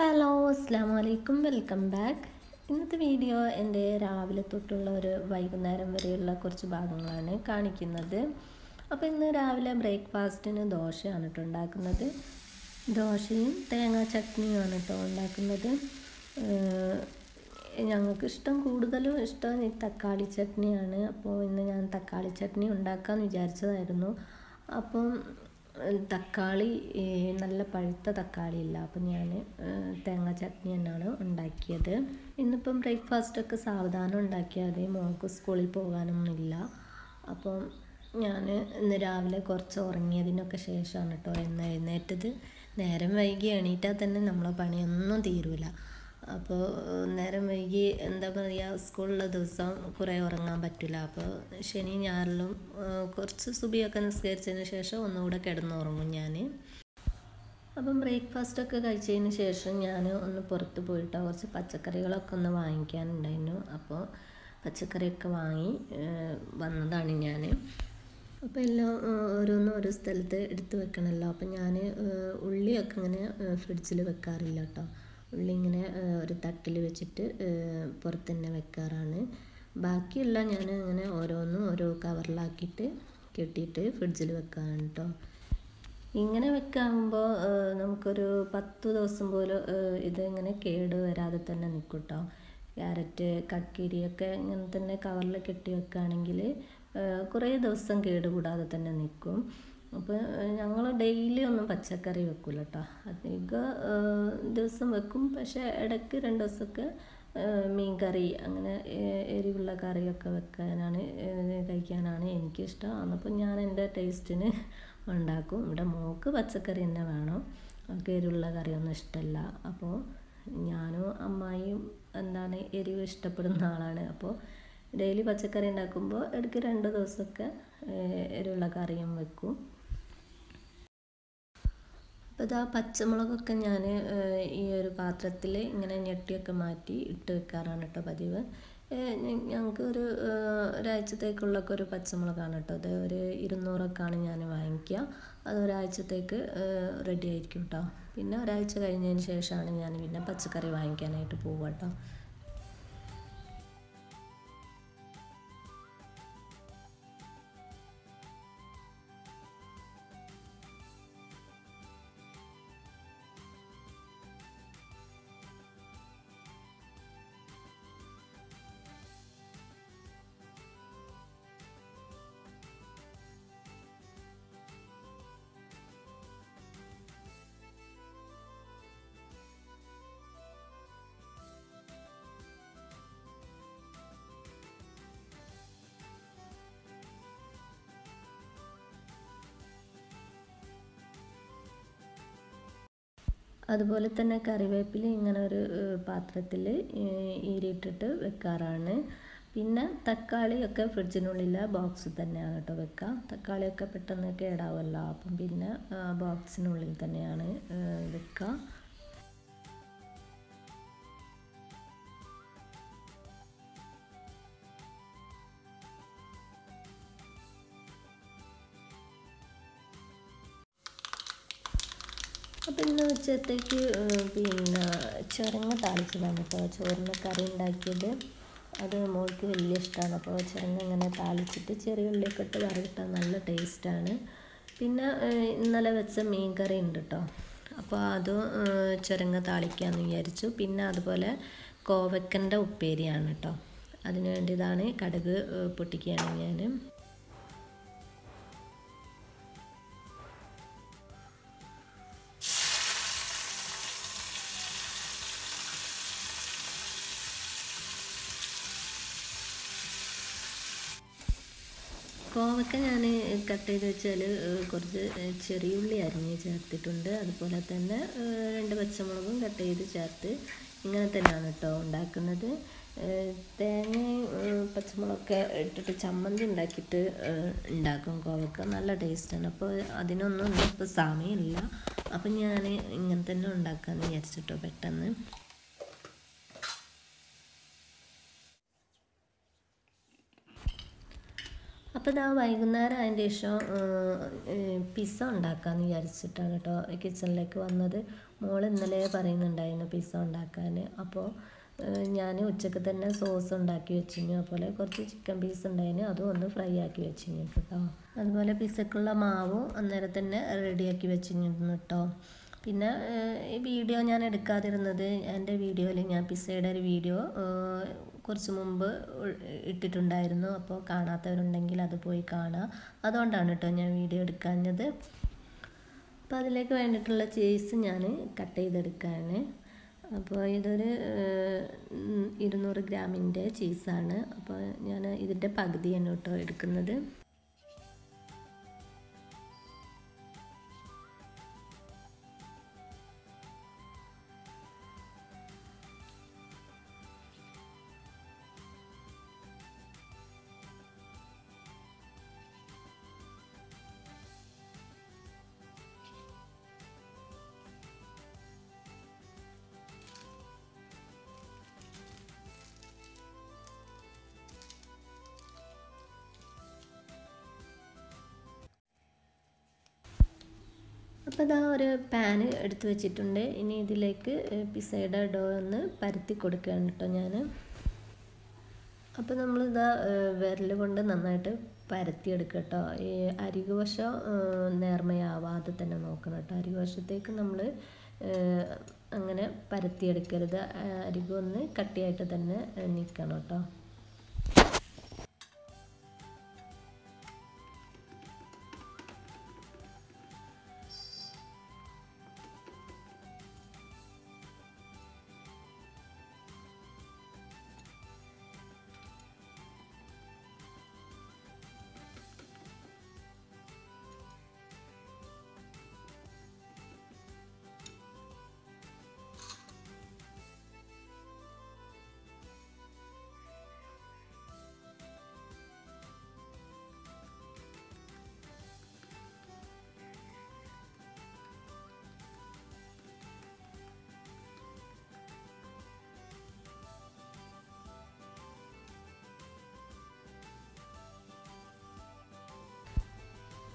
Hello അസ്സാം വലൈക്കും welcome back. ഇന്നത്തെ വീഡിയോ എന്റെ രാവിലെ തൊട്ടുള്ള ഒരു വൈകുന്നേരം വരെയുള്ള കുറച്ച് ഭാഗങ്ങളാണ് കാണിക്കുന്നത്. അപ്പോൾ ഇന്ന് രാവിലെ ബ്രേക്ക്ഫാസ്റ്റിന് ദോശയാണ് കേട്ടോ ഉണ്ടാക്കുന്നത്. ദോശയും തേങ്ങാ ചട്നിയുമാണ് കേട്ടോ ഉണ്ടാക്കുന്നത്. ഞങ്ങൾക്ക് ഇഷ്ടം കൂടുതലും ഇഷ്ടം ഈ തക്കാളി ചട്നിയാണ്. അപ്പോൾ ഇന്ന് ഞാൻ തക്കാളി ചട്നി ഉണ്ടാക്കാമെന്ന് വിചാരിച്ചതായിരുന്നു. അപ്പം തക്കാളി നല്ല പഴുത്ത തക്കാളി ഇല്ല അപ്പം ഞാൻ തേങ്ങ ചട്നി തന്നെയാണ് ഉണ്ടാക്കിയത്. ഇന്നിപ്പം ബ്രേക്ക്ഫാസ്റ്റൊക്കെ സാവധാനം ഉണ്ടാക്കിയാൽ മതി. മോൾക്ക് സ്കൂളിൽ പോകാനൊന്നുമില്ല. അപ്പം ഞാൻ ഇന്ന് രാവിലെ കുറച്ച് ഉറങ്ങിയതിനൊക്കെ ശേഷമാണ് കേട്ടോ എന്ന് എഴുന്നേറ്റത്. നേരം വൈകി എണീറ്റാൽ തന്നെ നമ്മളെ പണിയൊന്നും തീരൂല. അപ്പോൾ നേരം വൈകി എന്താ പറയുക സ്കൂളിലെ ദിവസം കുറേ ഉറങ്ങാൻ പറ്റില്ല അപ്പോൾ ശനി ഞായറിലും കുറച്ച് സുബിയൊക്കെ നിസ്കരിച്ചതിന് ശേഷം ഒന്നുകൂടെ കിടന്നുറങ്ങും ഞാൻ അപ്പം ബ്രേക്ക്ഫാസ്റ്റ് ഒക്കെ കഴിച്ചതിന് ശേഷം ഞാൻ ഒന്ന് പുറത്ത് പോയിട്ട് കുറച്ച് പച്ചക്കറികളൊക്കെ ഒന്ന് വാങ്ങിക്കാനുണ്ടായിരുന്നു. അപ്പോൾ പച്ചക്കറിയൊക്കെ വാങ്ങി വന്നതാണ് ഞാൻ അപ്പോൾ എല്ലാം ഓരോന്നും ഓരോ സ്ഥലത്ത് എടുത്ത് വെക്കണമല്ലോ അപ്പം ഞാൻ ഉള്ളിയൊക്കെ ഇങ്ങനെ ഫ്രിഡ്ജിൽ വെക്കാറില്ല കേട്ടോ ഉള്ളി ഇങ്ങനെ ഒരു തട്ടിൽ വെച്ചിട്ട് പുറത്ത് തന്നെ വെക്കാറാണ്. ബാക്കിയുള്ള ഞാൻ ഇങ്ങനെ ഓരോന്നും ഓരോ കവറിലാക്കിയിട്ട് കെട്ടിയിട്ട് ഫ്രിഡ്ജിൽ വെക്കാറാണ് കേട്ടോ ഇങ്ങനെ വെക്കാകുമ്പോൾ നമുക്കൊരു പത്ത് ദിവസം പോലും ഇതിങ്ങനെ കേട് വരാതെ തന്നെ നിൽക്കും കേട്ടോ ക്യാരറ്റ് കക്കിരിയൊക്കെ ഇങ്ങനെ തന്നെ കവറിൽ കെട്ടി വെക്കുകയാണെങ്കിൽ കുറേ ദിവസം കേടുകൂടാതെ തന്നെ നിൽക്കും അപ്പോൾ ഞങ്ങൾ ഡെയിലി ഒന്നും പച്ചക്കറി വെക്കില്ല കേട്ടോ അധിക ദിവസം വെക്കും. പക്ഷേ ഇടയ്ക്ക് രണ്ട് ദിവസമൊക്കെ മീൻ കറി അങ്ങനെ എരിവുള്ള കറിയൊക്കെ വെക്കാനാണ് കഴിക്കാനാണ് എനിക്കിഷ്ടം. അന്നപ്പോൾ ഞാൻ എന്റെ ടേസ്റ്റിന് ഉണ്ടാക്കും. ഇവിടെ മോക്ക് പച്ചക്കറി തന്നെ വേണം. അവൾക്ക് എരിവുള്ള കറിയൊന്നും ഇഷ്ടമല്ല അപ്പോൾ ഞാനും അമ്മായിയും എന്താണ് എരിവ് ഇഷ്ടപ്പെടുന്ന ആളാണ്. അപ്പോൾ ഡെയിലി പച്ചക്കറി ഉണ്ടാക്കുമ്പോൾ ഇടയ്ക്ക് രണ്ട് ദിവസമൊക്കെ എരിവുള്ള കറിയും വെക്കും. അപ്പോൾ ഇതാ പച്ചമുളകൊക്കെ ഞാൻ ഈ ഒരു പാത്രത്തിൽ ഇങ്ങനെ ഞെട്ടിയൊക്കെ മാറ്റി ഇട്ട് വെക്കാറാണ് കേട്ടോ പതിവ്. ഞങ്ങൾക്ക് ഒരു ഒരാഴ്ചത്തേക്കുള്ളൊക്കെ ഒരു പച്ചമുളകാണ് കേട്ടോ അത് ഒരു ഇരുന്നൂറൊക്കെയാണ് ഞാൻ വാങ്ങിക്കുക അത് ഒരാഴ്ചത്തേക്ക് റെഡി ആയിരിക്കും കേട്ടോ പിന്നെ ഒരാഴ്ച കഴിഞ്ഞതിന് ശേഷമാണ് ഞാൻ പിന്നെ പച്ചക്കറി വാങ്ങിക്കാനായിട്ട് പോവുക കേട്ടോ അതുപോലെ തന്നെ കറിവേപ്പില ഇങ്ങനെ ഒരു പാത്രത്തിൽ ഈരിട്ടിട്ട് വെക്കാറാണ്. പിന്നെ തക്കാളിയൊക്കെ ഫ്രിഡ്ജിനുള്ളിൽ ബോക്സിൽ തന്നെയാണ് കേട്ടോ വെക്കുക തക്കാളിയൊക്കെ പെട്ടെന്ന് കേടാവുമല്ലോ അപ്പം പിന്നെ ബോക്സിനുള്ളിൽ തന്നെയാണ് വെക്കുക അപ്പം ഇന്ന് ഉച്ചത്തേക്ക് പിന്നെ ചെറുങ്ങ താളിച്ചതാണ്. കേട്ടോ ചോറിന് കറി ഉണ്ടാക്കിയത് അത് മോൾക്ക് വലിയ ഇഷ്ടമാണ് അപ്പോൾ ചെറുങ്ങ ഇങ്ങനെ താളിച്ചിട്ട് ചെറിയ ഉള്ളിയൊക്കെ ഇട്ട് വറവിട്ടാൽ നല്ല ടേസ്റ്റാണ്. പിന്നെ ഇന്നലെ വെച്ച മീൻ കറി ഉണ്ട് കേട്ടോ അപ്പോൾ അതും ചെറുങ്ങ താളിക്കാമെന്ന് വിചാരിച്ചു. പിന്നെ അതുപോലെ കോവക്കന്റെ ഉപ്പേരിയാണ് കേട്ടോ അതിന് വേണ്ടിയതാണ് കടുക് പൊട്ടിക്കുകയാണ് ഞാൻ കോവക്ക ഞാൻ കട്ട് ചെയ്ത് വെച്ചാൽ കുറച്ച് ചെറിയുള്ളി അരിഞ്ഞ് ചേർത്തിട്ടുണ്ട്. അതുപോലെ തന്നെ രണ്ട് പച്ചമുളകും കട്ട് ചെയ്ത് ചേർത്ത് ഇങ്ങനെ തന്നെയാണ് കേട്ടോ ഉണ്ടാക്കുന്നത്. തേങ്ങയും പച്ചമുളകൊക്കെ ഇട്ടിട്ട് ചമ്മന്തി ഉണ്ടാക്കിയിട്ട് ഉണ്ടാക്കും കോവക്ക. നല്ല ടേസ്റ്റാണ് അപ്പോൾ അതിനൊന്നും ഇപ്പോൾ സമയമില്ല. അപ്പം ഞാൻ ഇങ്ങനെ തന്നെ ഉണ്ടാക്കാമെന്ന് വിചാരിച്ചിട്ടോ പെട്ടെന്ന്. അപ്പോൾ ഞാൻ വൈകുന്നേരം അതിന്റെ ശേഷം പിസ്സ ഉണ്ടാക്കാമെന്ന് വിചാരിച്ചിട്ടാണ് കേട്ടോ കിച്ചണിലേക്ക് വന്നത്. മോൾ ഇന്നലെ പറയുന്നുണ്ടായിരുന്നു പിസ്സ ഉണ്ടാക്കാൻ അപ്പോൾ ഞാൻ ഉച്ചയ്ക്ക് തന്നെ സോസ് ഉണ്ടാക്കി വെച്ചിരുന്നു. അതുപോലെ കുറച്ച് ചിക്കൻ പീസ് ഉണ്ടായിരുന്നു. അതും ഒന്ന് ഫ്രൈ ആക്കി വെച്ചിരുന്നു കേട്ടോ. അതുപോലെ പിസ്സക്കുള്ള മാവും അന്നേരം തന്നെ റെഡിയാക്കി വെച്ചിരുന്നു കേട്ടോ. പിന്നെ ഈ വീഡിയോ ഞാൻ എടുക്കാതിരുന്നത് എന്റെ വീഡിയോയിൽ ഞാൻ പിസ്സയുടെ ഒരു വീഡിയോ കുറച്ച് മുമ്പ് ഇട്ടിട്ടുണ്ടായിരുന്നു. അപ്പോൾ കാണാത്തവരുണ്ടെങ്കിൽ അത് പോയി കാണുക അതുകൊണ്ടാണ് കേട്ടോ ഞാൻ വീഡിയോ എടുക്കാഞ്ഞത്. അപ്പോൾ അതിലേക്ക് വേണ്ടിയിട്ടുള്ള ചീസ് ഞാൻ കട്ട് ചെയ്തെടുക്കുകയാണ് അപ്പോൾ ഇതൊരു ഇരുന്നൂറ് ഗ്രാമിന്റെ ചീസാണ് അപ്പോൾ ഞാൻ ഇതിന്റെ പകുതിയാണ് കേട്ടോ എടുക്കുന്നത്. അപ്പോൾ ഇതാ ഒരു പാന് എടുത്ത് വെച്ചിട്ടുണ്ട്. ഇനി ഇതിലേക്ക് പിസയുടെ ഡോ ഒന്ന് പരത്തി കൊടുക്കുകയാണ് കേട്ടോ ഞാൻ അപ്പോൾ നമ്മൾ നമ്മളിതാ വിരൽ കൊണ്ട് നന്നായിട്ട് പരത്തിയെടുക്കുക കേട്ടോ. ഈ അരികുവശം നേർമയാവാതെ തന്നെ നോക്കണം കേട്ടോ. അരികുവശത്തേക്ക് നമ്മൾ അങ്ങനെ പരത്തിയെടുക്കരുത്. അരികൊന്ന് കട്ടിയായിട്ട് തന്നെ നിൽക്കണം കേട്ടോ.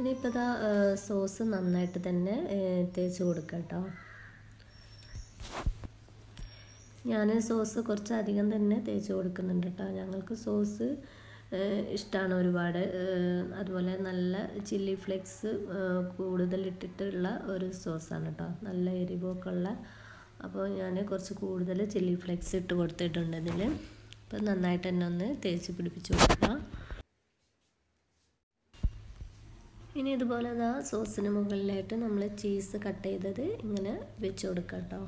ഇനിയിപ്പോൾ ഇതാ സോസ് നന്നായിട്ട് തന്നെ തേച്ച് കൊടുക്കുക കേട്ടോ. ഞാൻ സോസ് കുറച്ചധികം തന്നെ തേച്ച് കൊടുക്കുന്നുണ്ട് കേട്ടോ. ഞങ്ങൾക്ക് സോസ് ഇഷ്ടമാണ് ഒരുപാട്. അതുപോലെ നല്ല ചില്ലി ഫ്ലേക്സ് കൂടുതൽ ഇട്ടിട്ടുള്ള ഒരു സോസാണ് കേട്ടോ. നല്ല എരിവൊക്കെ ഉള്ള അപ്പോൾ ഞാൻ കുറച്ച് കൂടുതൽ ചില്ലി ഫ്ലേക്സ് ഇട്ട് കൊടുത്തിട്ടുണ്ട് ഇതിൽ അപ്പോൾ നന്നായിട്ട് തന്നെ ഒന്ന് തേച്ച് പിടിപ്പിച്ച് കൊടുക്കാം. ഇനി ഇതുപോലെ ഇതാ സോസിന് മുകളിലായിട്ട് നമ്മൾ ചീസ് കട്ട് ചെയ്തത് ഇങ്ങനെ വെച്ച് കൊടുക്കാം കേട്ടോ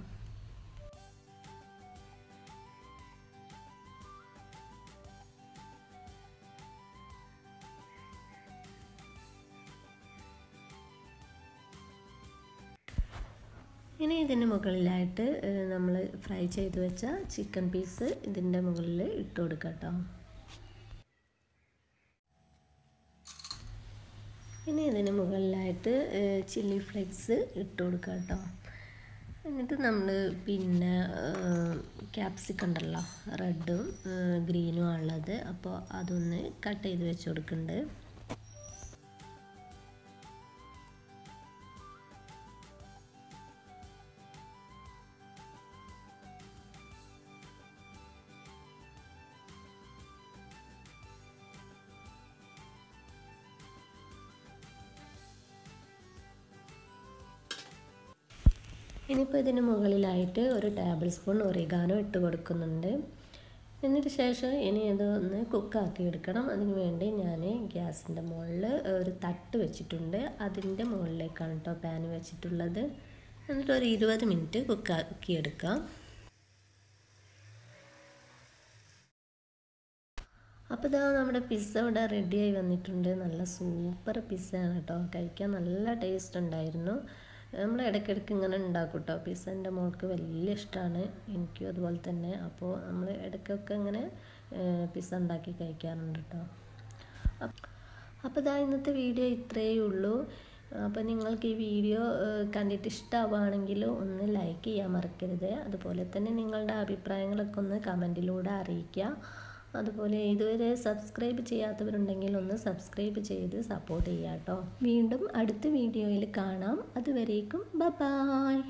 ഇനി ഇതിന് മുകളിലായിട്ട് നമ്മൾ ഫ്രൈ ചെയ്ത് വെച്ച ചിക്കൻ പീസ് ഇതിന്റെ മുകളിൽ ഇട്ട് കൊടുക്കാം കേട്ടോ ഇനി ഇതിന് മുകളിലായിട്ട് ചില്ലി ഫ്ലേക്സ് ഇട്ട് കൊടുക്കുക കേട്ടോ എന്നിട്ട് നമ്മൾ പിന്നെ ക്യാപ്സിക്കം ഉണ്ടല്ലോ റെഡും ഗ്രീനും ഉള്ളത് അപ്പോൾ അതൊന്ന് കട്ട് ചെയ്ത് വെച്ച് കൊടുക്കുന്നുണ്ട് ഇനിയിപ്പോൾ ഇതിന് മുകളിലായിട്ട് ഒരു ടേബിൾ സ്പൂൺ ഒറിഗാനോ ഇട്ട് കൊടുക്കുന്നുണ്ട്. എന്നിട്ട് ശേഷം ഇനി ഇതൊന്ന് കുക്കാക്കി എടുക്കണം. അതിന് വേണ്ടി ഞാൻ ഗ്യാസിന്റെ മുകളിൽ ഒരു തട്ട് വെച്ചിട്ടുണ്ട്. അതിന്റെ മുകളിലേക്കാണ് കേട്ടോ പാൻ വെച്ചിട്ടുള്ളത്. എന്നിട്ട് ഒരു ഇരുപത് മിനിറ്റ് കുക്കാക്കി എടുക്കാം. അപ്പോൾ ഇതാ നമ്മുടെ പിസ്സ ഇവിടെ റെഡിയായി വന്നിട്ടുണ്ട്. നല്ല സൂപ്പർ പിസ്സയാണ് കേട്ടോ കഴിക്കാൻ നല്ല ടേസ്റ്റ് ഉണ്ടായിരുന്നു. നമ്മൾ ഇടയ്ക്കിടയ്ക്ക് ഇങ്ങനെ ഉണ്ടാക്കും കേട്ടോ പിസ്സ എന്റെ മോൾക്ക് വലിയ ഇഷ്ടമാണ് എനിക്കും അതുപോലെ തന്നെ. അപ്പോൾ നമ്മൾ ഇടയ്ക്കൊക്കെ ഇങ്ങനെ പിസ്സ ഉണ്ടാക്കി കഴിക്കാറുണ്ട് കേട്ടോ അപ്പോൾ ഇതാ ഇന്നത്തെ വീഡിയോ ഇത്രയേ ഉള്ളൂ. അപ്പോൾ നിങ്ങൾക്ക് ഈ വീഡിയോ കണ്ടിട്ട് ഇഷ്ടമാവുകയാണെങ്കിൽ ഒന്ന് ലൈക്ക് ചെയ്യാൻ മറക്കരുത്. അതുപോലെ തന്നെ നിങ്ങളുടെ അഭിപ്രായങ്ങളൊക്കെ ഒന്ന് കമന്റിലൂടെ അറിയിക്കുക. അതുപോലെ ഇതുവരെ സബ്സ്ക്രൈബ് ചെയ്യാത്തവരുണ്ടെങ്കിൽ ഒന്ന് സബ്സ്ക്രൈബ് ചെയ്ത് സപ്പോർട്ട് ചെയ്യാം കേട്ടോ വീണ്ടും അടുത്ത വീഡിയോയിൽ കാണാം. അതുവരേക്കും ബ ബായ്